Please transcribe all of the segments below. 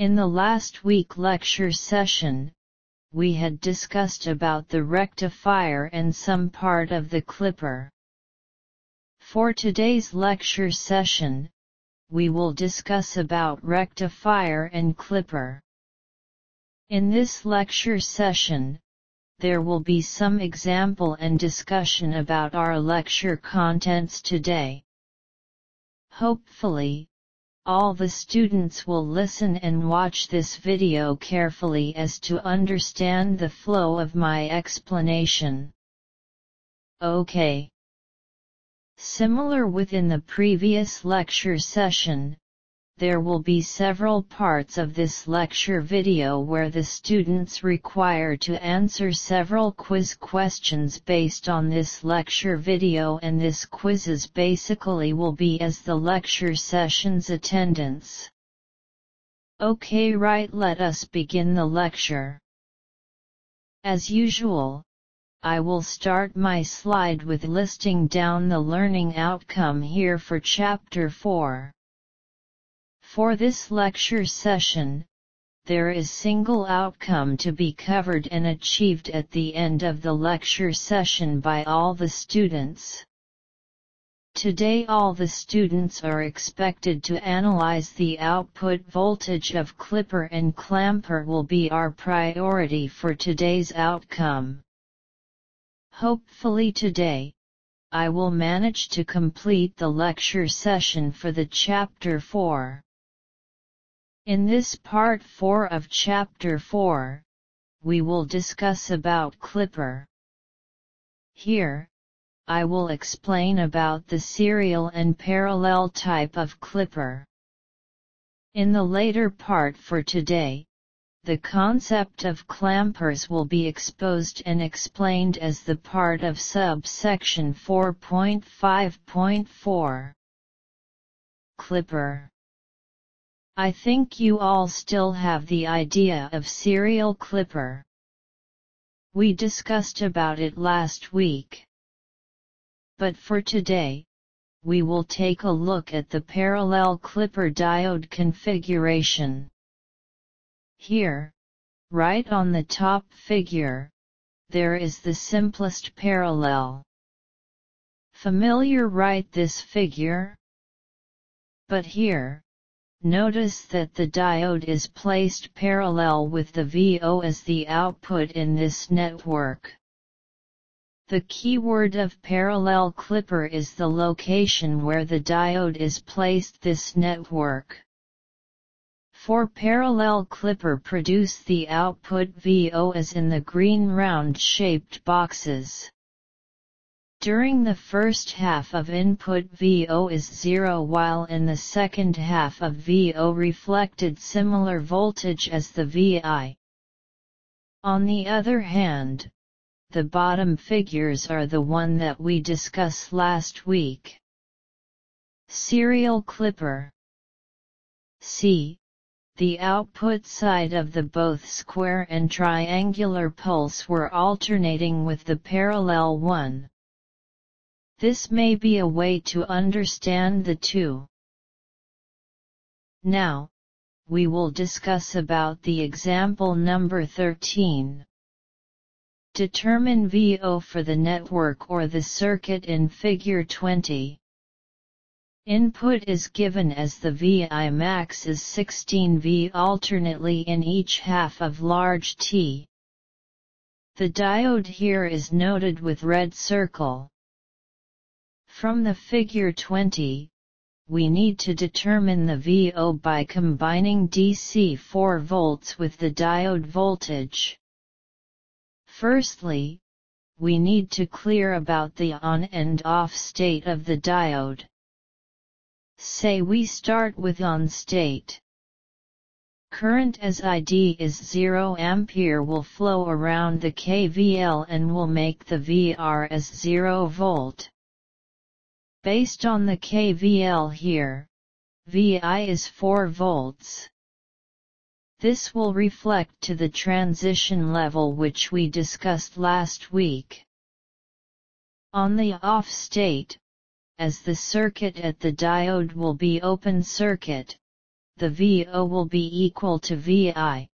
In the last week lecture session, we had discussed about the rectifier and some part of the clipper. For today's lecture session, we will discuss about rectifier and clipper. In this lecture session, there will be some example and discussion about our lecture contents today. Hopefully, all the students will listen and watch this video carefully as to understand the flow of my explanation. Okay. Similar within the previous lecture session, there will be several parts of this lecture video where the students require to answer several quiz questions based on this lecture video and this quizzes basically will be as the lecture session's attendance. Okay right let us begin the lecture. As usual, I will start my slide with listing down the learning outcome here for chapter 4. For this lecture session, there is single outcome to be covered and achieved at the end of the lecture session by all the students. Today all the students are expected to analyze the output voltage of clipper and clamper will be our priority for today's outcome. Hopefully today, I will manage to complete the lecture session for the chapter 4. In this part 4 of chapter 4, we will discuss about Clipper. Here, I will explain about the serial and parallel type of Clipper. In the later part for today, the concept of clampers will be exposed and explained as the part of subsection 4.5.4. Clipper I think you all still have the idea of serial clipper. We discussed about it last week. But for today, we will take a look at the parallel clipper diode configuration. Here, right on the top figure, there is the simplest parallel. Familiar right this figure? But here, Notice that the diode is placed parallel with the VO as the output in this network. The keyword of parallel clipper is the location where the diode is placed this network. For parallel clipper produce the output VO as in the green round shaped boxes. During the first half of input VO is 0 while in the second half of VO reflected similar voltage as the VI. On the other hand, the bottom figures are the one that we discussed last week. Serial Clipper C. The output side of the both square and triangular pulse were alternating with the parallel one. This may be a way to understand the two. Now, we will discuss about the example number 13. Determine VO for the network or the circuit in figure 20. Input is given as the VI max is 16V alternately in each half of large T. The diode here is noted with red circle. From the figure 20, we need to determine the VO by combining DC 4 volts with the diode voltage. Firstly, we need to clear about the on and off state of the diode. Say we start with on state. Current as ID is 0 ampere will flow around the KVL and will make the VR as 0 volt. Based on the KVL here, VI is 4 volts. This will reflect to the transition level which we discussed last week. On the off state, as the circuit at the diode will be open circuit, the VO will be equal to VI.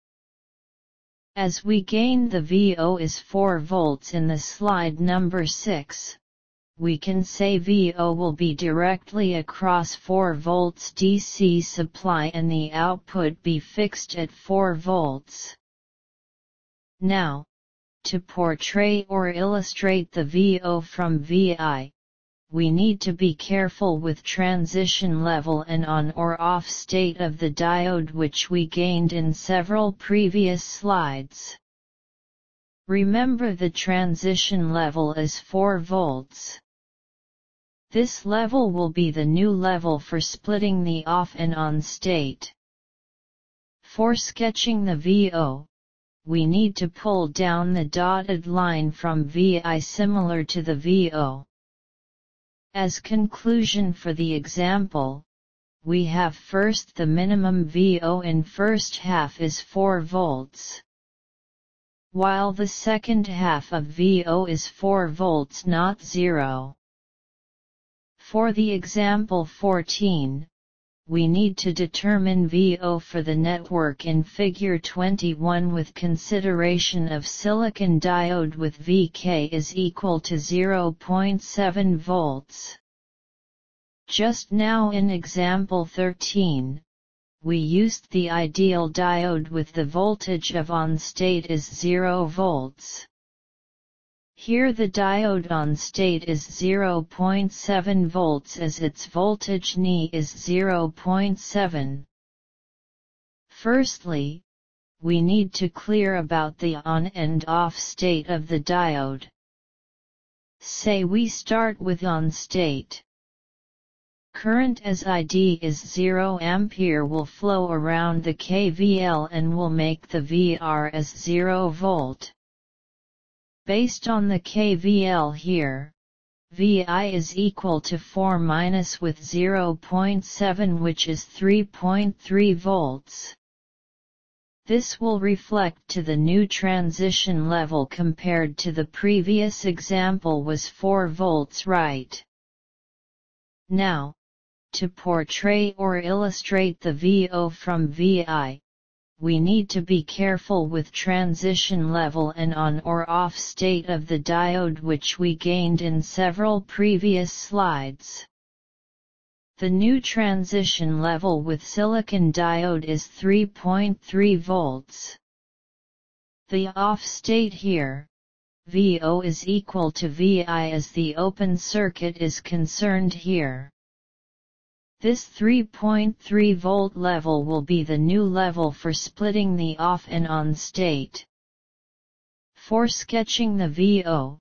As we gain the VO is 4 volts in the slide number 6, we can say VO will be directly across 4 volts DC supply and the output be fixed at 4 volts. Now, to portray or illustrate the VO from VI, we need to be careful with transition level and on or off state of the diode which we gained in several previous slides. Remember the transition level is 4 volts. This level will be the new level for splitting the off and on state. For sketching the VO, we need to pull down the dotted line from VI similar to the VO. As conclusion for the example, we have first the minimum VO in first half is 4 volts. While the second half of VO is 4 volts not 0. For the example 14, we need to determine VO for the network in figure 21 with consideration of silicon diode with VK is equal to 0.7 volts. Just now in example 13, we used the ideal diode with the voltage of on state is 0 volts. Here the diode on state is 0.7 volts as its voltage Ni is 0.7. Firstly, we need to clear about the on and off state of the diode. Say we start with on state. Current as ID is 0 ampere will flow around the KVL and will make the VR as 0 volt. Based on the KVL here, VI is equal to 4 minus with 0.7 which is 3.3 volts. This will reflect to the new transition level compared to the previous example was 4 volts right. Now, to portray or illustrate the VO from VI, we need to be careful with transition level and on or off state of the diode which we gained in several previous slides. The new transition level with silicon diode is 3.3 volts. The off state here, VO is equal to VI as the open circuit is concerned here. This 3.3 volt level will be the new level for splitting the off and on state. For sketching the VO,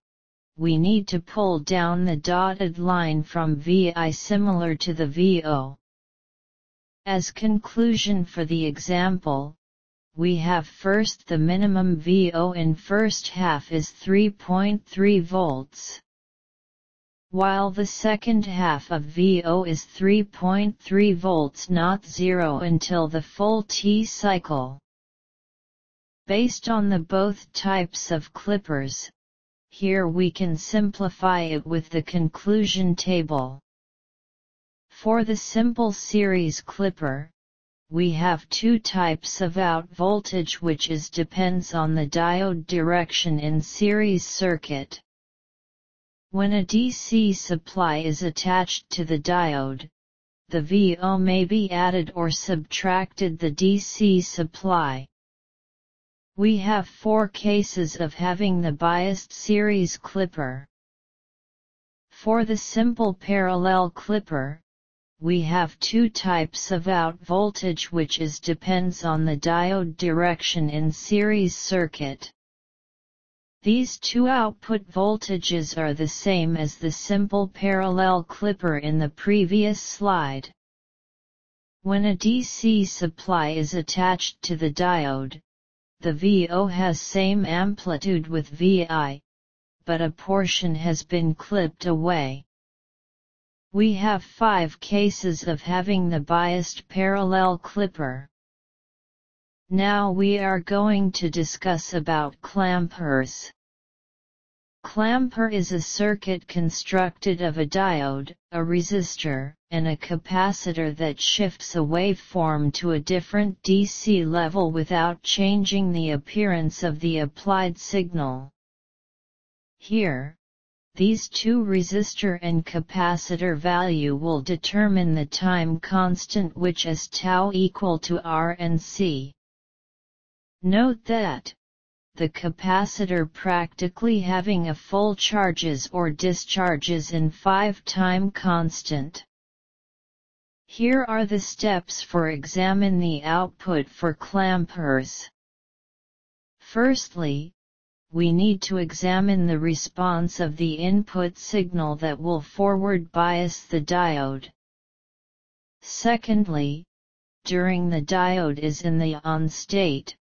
we need to pull down the dotted line from VI similar to the VO. As conclusion for the example, we have first the minimum VO in first half is 3.3 volts while the second half of VO is 3.3 volts not 0 until the full T cycle. Based on the both types of clippers, here we can simplify it with the conclusion table. For the simple series clipper, we have two types of out voltage which is depends on the diode direction in series circuit. When a DC supply is attached to the diode, the VO may be added or subtracted the DC supply. We have four cases of having the biased series clipper. For the simple parallel clipper, we have two types of out voltage which is depends on the diode direction in series circuit. These two output voltages are the same as the simple parallel clipper in the previous slide. When a DC supply is attached to the diode, the VO has same amplitude with VI, but a portion has been clipped away. We have five cases of having the biased parallel clipper. Now we are going to discuss about clampers. Clamper is a circuit constructed of a diode, a resistor, and a capacitor that shifts a waveform to a different DC level without changing the appearance of the applied signal. Here, these two resistor and capacitor value will determine the time constant which is tau equal to R and C. Note that, the capacitor practically having a full charges or discharges in 5 time constant. Here are the steps for examine the output for clampers. Firstly, we need to examine the response of the input signal that will forward bias the diode. Secondly, during the diode is in the on state,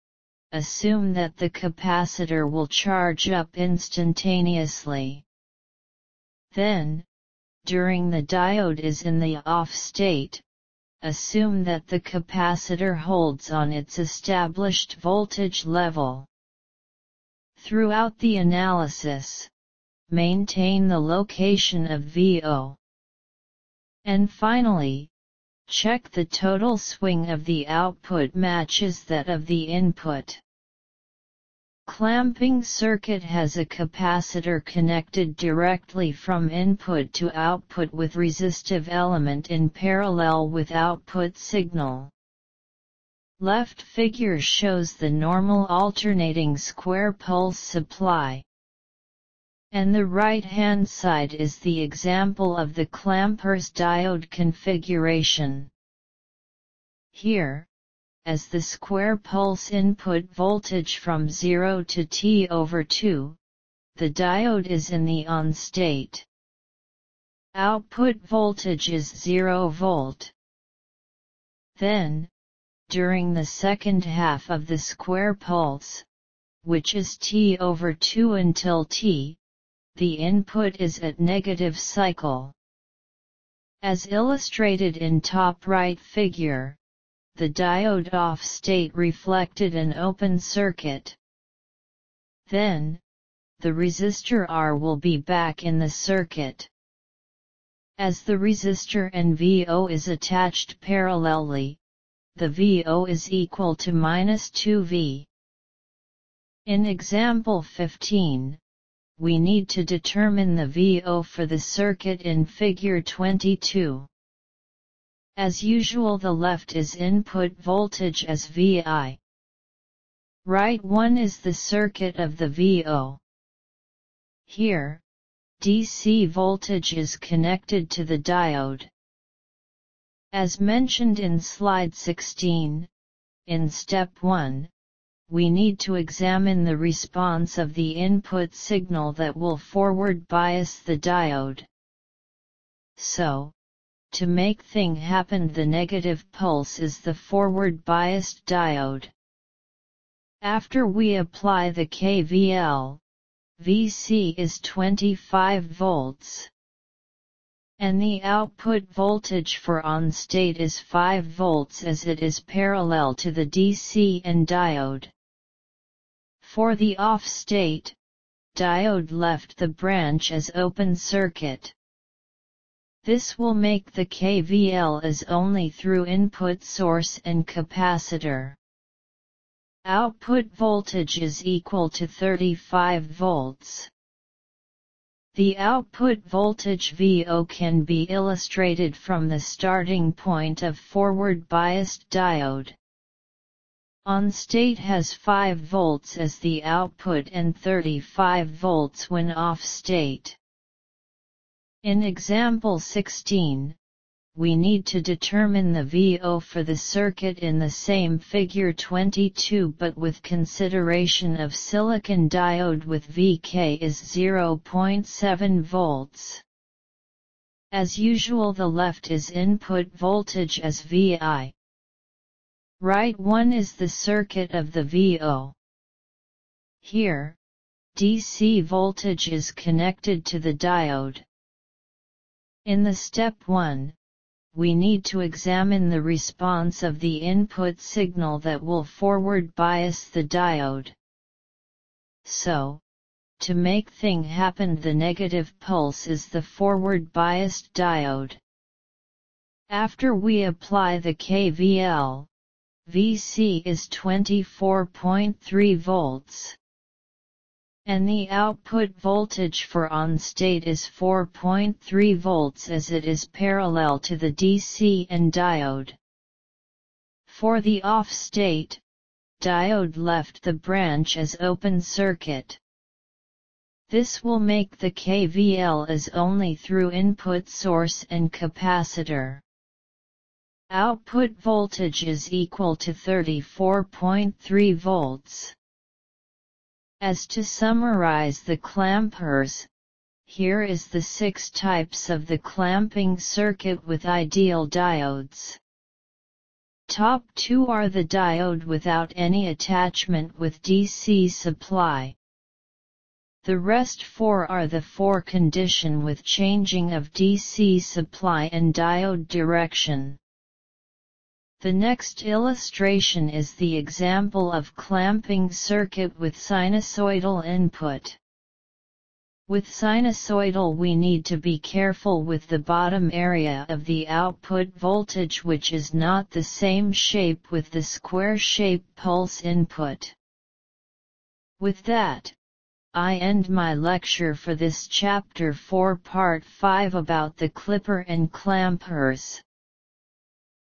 assume that the capacitor will charge up instantaneously. Then, during the diode is in the off state, assume that the capacitor holds on its established voltage level. Throughout the analysis, maintain the location of VO. And finally, Check the total swing of the output matches that of the input. Clamping circuit has a capacitor connected directly from input to output with resistive element in parallel with output signal. Left figure shows the normal alternating square pulse supply and the right-hand side is the example of the clampers diode configuration. Here, as the square pulse input voltage from 0 to T over 2, the diode is in the on state. Output voltage is 0 volt. Then, during the second half of the square pulse, which is T over 2 until T, the input is at negative cycle. As illustrated in top right figure, the diode off state reflected an open circuit. Then, the resistor R will be back in the circuit. As the resistor and VO is attached parallelly, the VO is equal to minus 2V. In example 15, we need to determine the VO for the circuit in figure 22. As usual the left is input voltage as VI. Right one is the circuit of the VO. Here, DC voltage is connected to the diode. As mentioned in slide 16, in step 1, we need to examine the response of the input signal that will forward bias the diode. So, to make thing happen the negative pulse is the forward biased diode. After we apply the KVL, VC is 25 volts. And the output voltage for on state is 5 volts as it is parallel to the DC and diode. For the off state, diode left the branch as open circuit. This will make the KVL as only through input source and capacitor. Output voltage is equal to 35 volts. The output voltage VO can be illustrated from the starting point of forward biased diode. On state has 5 volts as the output and 35 volts when off state. In example 16, we need to determine the VO for the circuit in the same figure 22 but with consideration of silicon diode with VK is 0.7 volts. As usual the left is input voltage as VI. Right one is the circuit of the VO. Here, DC voltage is connected to the diode. In the step 1, we need to examine the response of the input signal that will forward bias the diode. So, to make thing happen the negative pulse is the forward biased diode. After we apply the KVL, VC is 24.3 volts. And the output voltage for on state is 4.3 volts as it is parallel to the DC and diode. For the off state, diode left the branch as open circuit. This will make the KVL as only through input source and capacitor. Output voltage is equal to 34.3 volts. As to summarize the clampers, here is the six types of the clamping circuit with ideal diodes. Top 2 are the diode without any attachment with DC supply. The rest four are the four condition with changing of DC supply and diode direction. The next illustration is the example of clamping circuit with sinusoidal input. With sinusoidal we need to be careful with the bottom area of the output voltage which is not the same shape with the square shape pulse input. With that, I end my lecture for this chapter 4 part 5 about the clipper and clampers.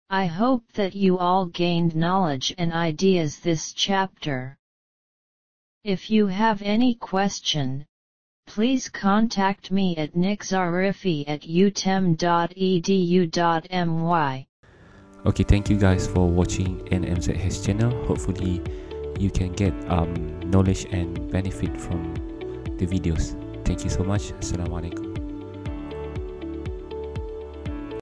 I hope that you all gained knowledge and ideas this chapter. If you have any question, please contact me at nickzarifi at utem.edu.my. Okay, thank you guys for watching NMZH channel. Hopefully you can get um, knowledge and benefit from the videos. Thank you so much. Assalamualaikum.